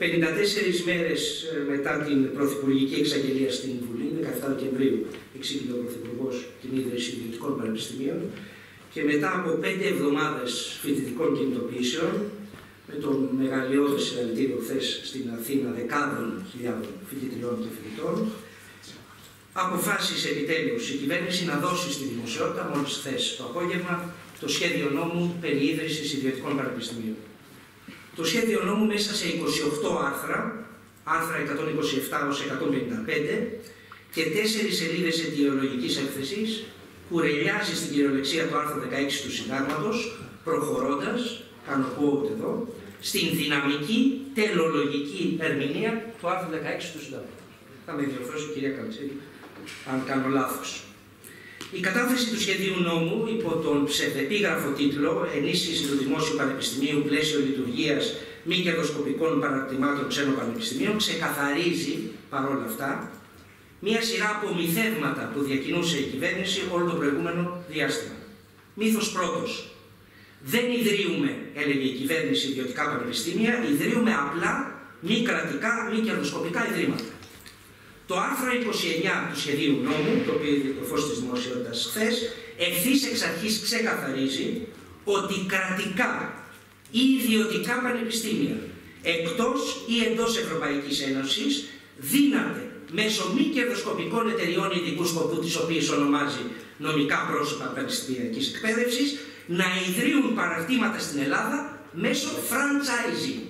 54 μέρες ε, μετά την Πρωθυπουργική Εξαγγελία στην Βουλή, 17 Δεκεμβρίου, εξήγηλε ο Πρωθυπουργός την ίδρυση ιδιωτικών πανεπιστημίων και μετά από πέντε εβδομάδες φοιτητικών κινητοποιήσεων, με τον μεγαλειώδη συλλαλητήριο χθες στην Αθήνα δεκάδων χιλιάδων φοιτητριών και φοιτητών, αποφάσισε επιτέλους η κυβέρνηση να δώσει στη δημοσιότητα μόλις χθες το απόγευμα το σχέδιο νόμου περί ίδρυσης ιδιωτικών πανεπιστημίων. Το σχέδιο νόμου μέσα σε 28 άρθρα, άρθρα 127 ως 155 και 4 σελίδες αιτιολογικής έκθεσης, κουρελιάζει στην κυριολεξία του άρθρου 16 του συντάγματος, προχωρώντας, κάνω quote εδώ, στην δυναμική τελολογική ερμηνεία του άρθρου 16 του συντάγματος. Θα με διορθώσει η κυρία Καλτσίδη, αν κάνω λάθος. Η κατάθεση του σχεδίου νόμου υπό τον ψευδεπίγραφο τίτλο Ενίσχυση του Δημόσιου Πανεπιστημίου πλαίσιο λειτουργίας μη κερδοσκοπικών παρακτημάτων ξένων πανεπιστημίων ξεκαθαρίζει παρόλα αυτά μία σειρά από μυθεύματα που διακινούσε η κυβέρνηση όλο το προηγούμενο διάστημα. Μύθος πρώτος. Δεν ιδρύουμε, έλεγε η κυβέρνηση, ιδιωτικά πανεπιστήμια, ιδρύουμε απλά μη κρατικά, μη κερδοσκοπικά ιδρύματα. Το άρθρο 29 του σχεδίου νόμου, το οποίο είδε το φως της δημοσιότητας χθες, ευθύς εξ αρχής ξεκαθαρίζει ότι κρατικά ή ιδιωτικά πανεπιστήμια εκτός ή εντός Ευρωπαϊκής Ένωσης δύναται μέσω μη κερδοσκοπικών εταιριών ειδικού σκοπού, τις οποίες ονομάζει νομικά πρόσωπα πανεπιστημιακής εκπαίδευσης, να ιδρύουν παραρτήματα στην Ελλάδα μέσω franchising.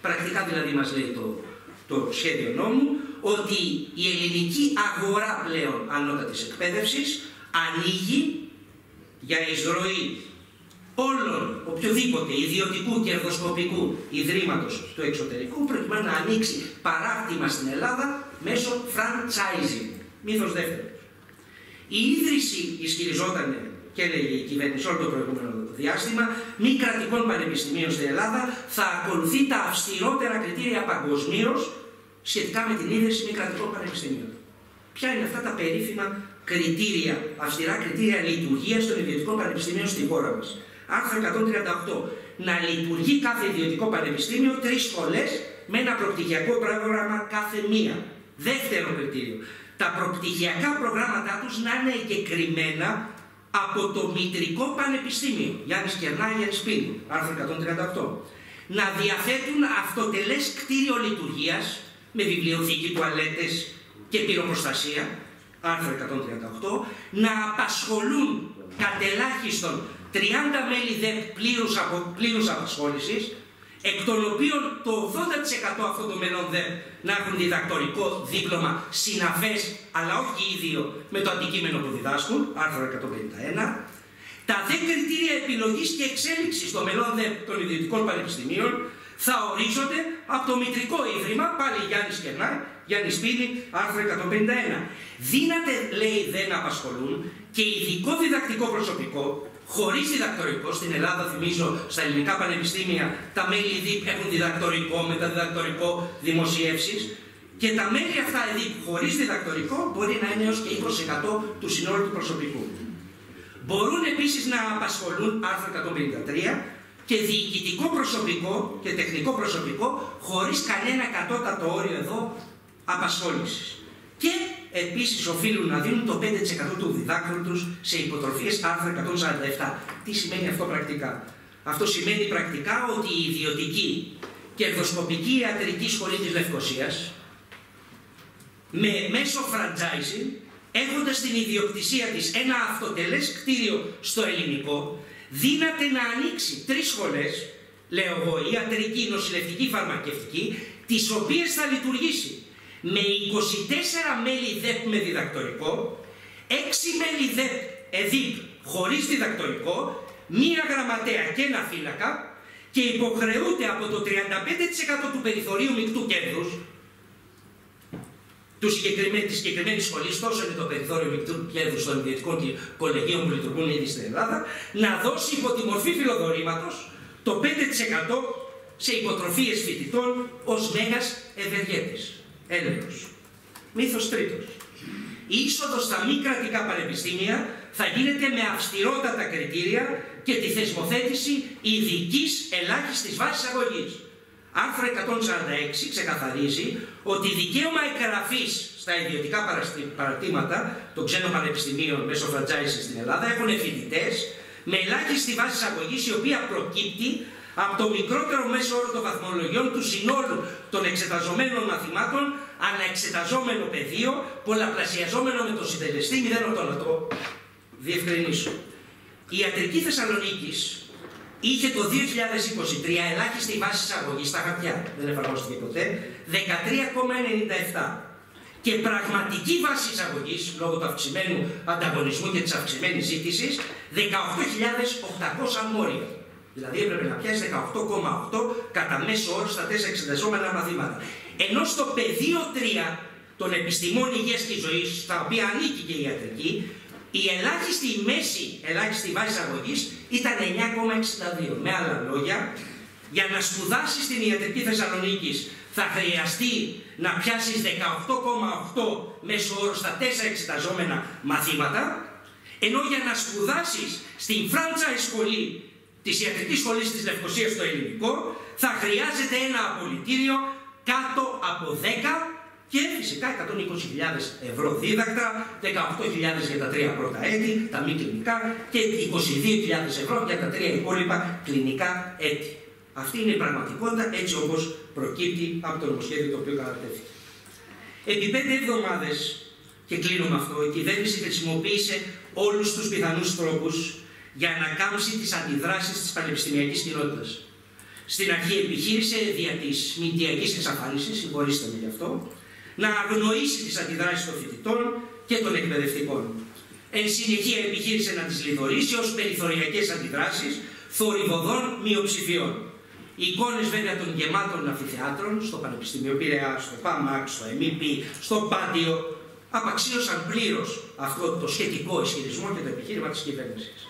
Πρακτικά δηλαδή μας λέει το, το σχέδιο νόμου ότι η ελληνική αγορά πλέον ανώτατης εκπαίδευσης ανοίγει για εισρωή όλων οποιοδήποτε ιδιωτικού και ερδοσκοπικού ιδρύματος του εξωτερικού προκειμένου να ανοίξει παράκτημα στην Ελλάδα μέσω franchising. Μύθος δεύτερος. Η ίδρυση ισχυριζόταν και έλεγε η κυβέρνηση όλο το προηγούμενο διάστημα, μη κρατικών πανεπιστημίων στην Ελλάδα θα ακολουθεί τα αυστηρότερα κριτήρια παγκοσμίως σχετικά με την ίδρυση μη κρατικών πανεπιστημίων. Ποια είναι αυτά τα περίφημα κριτήρια, αυστηρά κριτήρια λειτουργίας των ιδιωτικών πανεπιστημίων στη χώρα μας; Άρθρο 138. Να λειτουργεί κάθε ιδιωτικό πανεπιστήμιο τρεις σχολές με ένα προπτυχιακό πρόγραμμα κάθε μία. Δεύτερο κριτήριο. Τα προπτυχιακά προγράμματά τους να είναι εγκεκριμένα από το Μητρικό Πανεπιστήμιο. Γιάννης Κερνά, Γιάννης Πίνη. Άρθρο 138. Να διαθέτουν αυτοτελές κτίριο λειτουργίας με βιβλιοθήκη, τουαλέτες και πυροπροστασία, άρθρο 138, να απασχολούν κατελάχιστον 30 μέλη ΔΕΠ πλήρους, απο, πλήρους απασχόλησης, εκ των οποίων το 80% αυτών των μελών ΔΕΠ να έχουν διδακτορικό δίπλωμα συναφές, αλλά όχι ίδιο με το αντικείμενο που διδάσκουν, άρθρο 151, τα δε κριτήρια επιλογής και εξέλιξης των μελών ΔΕΠ των ιδιωτικών πανεπιστημίων θα ορίζονται από το Μητρικό Ίδρυμα, πάλι Γιάννης Κερνά, Γιάννης Σπίδη, άρθρο 151. Δύναται, λέει, δεν απασχολούν και ειδικό διδακτικό προσωπικό, χωρίς διδακτορικό. Στην Ελλάδα, θυμίζω, στα ελληνικά πανεπιστήμια, τα μέλη ΕΔΙΠ έχουν διδακτορικό, μεταδιδακτορικό, δημοσιεύσεις. Και τα μέλη αυτά ΕΔΙΠ χωρίς διδακτορικό μπορεί να είναι έως και 20% του συνόλου του προσωπικού. Μπορούν επίσης να απασχολούν, άρθρο 153, και διοικητικό προσωπικό και τεχνικό προσωπικό χωρίς κανένα κατώτατο όριο εδώ απασχόλησης. Και επίσης οφείλουν να δίνουν το 5% του διδάκτρου τους σε υποτροφίες άρθρο 147. Τι σημαίνει αυτό πρακτικά; Αυτό σημαίνει πρακτικά ότι η ιδιωτική και ερδοσκοπική ιατρική σχολή της Λευκοσίας με μέσω franchising έχοντας την ιδιοκτησία της ένα αυτοτελές κτίριο στο ελληνικό δύναται να ανοίξει τρεις σχολές, λέω εγώ, ιατρική, νοσηλευτική, φαρμακευτική, τις οποίες θα λειτουργήσει. Με 24 μέλη ΔΕΠ με διδακτορικό, 6 μέλη ΔΕΠ ΕΔΙΠ χωρίς διδακτορικό, μία γραμματέα και ένα φύλακα και υποχρεούται από το 35% του περιθωρίου μεικτού κέρδους του συγκεκριμένη, της συγκεκριμένης σχολής, τόσο είναι το περιθώριο μεικτού κέρδους των ιδιωτικών κολεγίων που λειτουργούν ήδη στην Ελλάδα, να δώσει υπό τη μορφή φιλοδορήματος το 5% σε υποτροφίες φοιτητών ως μέγα ευεργέτης. Έλεγχος. Μύθος τρίτος. Η είσοδος στα μη κρατικά πανεπιστήμια θα γίνεται με αυστηρότατα κριτήρια και τη θεσμοθέτηση ειδικής ελάχιστης βάσης αγωγής. Άρθρο 146 ξεκαθαρίζει ότι δικαίωμα εγγραφής στα ιδιωτικά παρατήματα των ξένων πανεπιστημίων μέσω franchise στην Ελλάδα έχουν φοιτητές με ελάχιστη βάση εισαγωγής η οποία προκύπτει από το μικρότερο μέσο όρο των βαθμολογιών του συνόλου των εξεταζομένων μαθημάτων αναεξεταζόμενο πεδίο πολλαπλασιαζόμενο με το συντελεστή 0,8 να το διευκρινίσω. Η ιατρική Θεσσαλονίκης είχε το 2023 ελάχιστη βάση εισαγωγής στα χαρτιά, δεν εφαρμόστηκε ποτέ, 13,97 και πραγματική βάση εισαγωγής λόγω του αυξημένου ανταγωνισμού και της αυξημένης ζήτησης 18.800 μόρια. Δηλαδή έπρεπε να πιάσει 18,8 κατά μέσο όρο στα τέσσερα εξεταζόμενα μαθήματα. Ενώ στο πεδίο 3 των επιστημών υγείας και ζωής, στα οποία ανήκει και η ιατρική, η ελάχιστη, η μέση ελάχιστη βάση αγωγή ήταν 9,62. Με άλλα λόγια, για να σπουδάσεις στην ιατρική Θεσσαλονίκης θα χρειαστεί να πιάσεις 18,8 μέσο όρο στα 4 εξεταζόμενα μαθήματα, ενώ για να σπουδάσεις στην franchise σχολή της ιατρικής σχολής της Λευκοσίας στο ελληνικό, θα χρειάζεται ένα απολυτήριο κάτω από 10 και φυσικά 120.000 ευρώ δίδακτρα, 18.000 για τα τρία πρώτα έτη, τα μη κλινικά και 22.000 ευρώ για τα τρία υπόλοιπα κλινικά έτη. Αυτή είναι η πραγματικότητα έτσι όπως προκύπτει από το νομοσχέδιο το οποίο κατατέθηκε. Επί πέντε εβδομάδες, και κλείνω με αυτό, η κυβέρνηση χρησιμοποίησε όλους τους πιθανούς τρόπους για να κάμψει τις αντιδράσεις της πανεπιστημιακής κοινότητας. Στην αρχή επιχείρησε δια της μηντιακής εξαφάνισης, συγχωρήστε με γι' αυτό, να αγνοήσει τις αντιδράσεις των φοιτητών και των εκπαιδευτικών. Εν συνεχεία επιχείρησε να τις λιδωρήσει ως περιθωριακές αντιδράσεις θορυβοδών μειοψηφιών. Οι εικόνες βέβαια των γεμάτων αμφιθεάτρων στο Πανεπιστήμιο Πειραιά, στο ΠΑΜΑΚ, στο MEP, στο Πάντιο, απαξίωσαν πλήρως αυτό το σχετικό ισχυρισμό και το επιχείρημα της κυβέρνησης.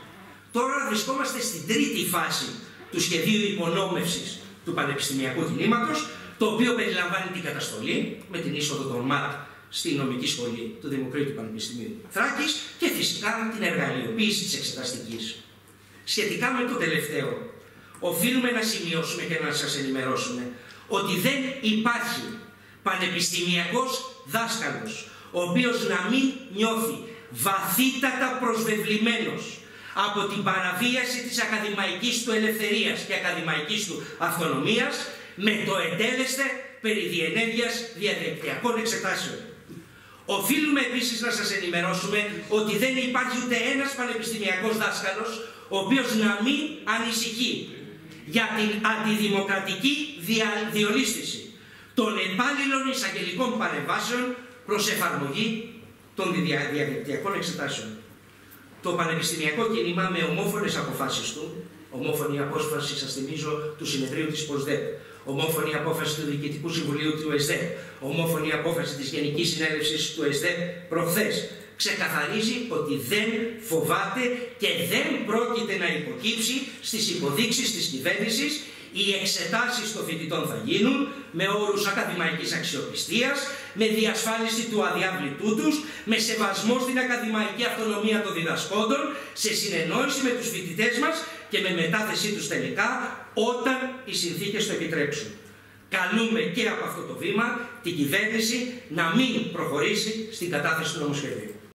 Τώρα βρισκόμαστε στην τρίτη φάση του σχεδίου υπονόμευσης του πανεπιστημιακού κινήματος, το οποίο περιλαμβάνει την καταστολή με την είσοδο των ΜΑΤ στη νομική σχολή του Δημοκρίτου Πανεπιστημίου Θράκης και φυσικά την εργαλειοποίηση της εξεταστικής. Σχετικά με το τελευταίο, οφείλουμε να σημειώσουμε και να σας ενημερώσουμε ότι δεν υπάρχει πανεπιστημιακός δάσκαλος ο οποίος να μην νιώθει βαθύτατα προσβεβλημένος από την παραβίαση της ακαδημαϊκής του ελευθερίας και ακαδημαϊκής του αυτονομίας με το εντέλεστε περί διενέργειας διαδικτυακών εξετάσεων. Οφείλουμε επίσης να σας ενημερώσουμε ότι δεν υπάρχει ούτε ένας πανεπιστημιακός δάσκαλος ο οποίος να μην ανησυχεί για την αντιδημοκρατική δια... διολίστηση των επάλληλων εισαγγελικών παρεμβάσεων προς εφαρμογή των διαδικτυακών εξετάσεων. Το πανεπιστημιακό κίνημα με ομόφωνες αποφάσεις του, ομόφωνη απόσπαση σας θυμίζω του συνεδρίου της ΠΟΣΔΕΠ, ομόφωνη απόφαση του Διοικητικού Συμβουλίου του ΕΣΔΕ, ομόφωνη απόφαση της Γενικής Συνέλευσης του ΕΣΔΕ προχθές, ξεκαθαρίζει ότι δεν φοβάται και δεν πρόκειται να υποκύψει στις υποδείξεις της κυβέρνησης. Οι εξετάσεις των φοιτητών θα γίνουν με όρους ακαδημαϊκής αξιοπιστίας, με διασφάλιση του αδιάβλητού τους, με σεβασμό στην ακαδημαϊκή αυτονομία των διδασκόντων, σε συνεννόηση με τους φοιτητές μας και με μετάθεσή τους τελικά όταν οι συνθήκες το επιτρέψουν. Καλούμε και από αυτό το βήμα την κυβέρνηση να μην προχωρήσει στην κατάθεση του νομοσχεδίου.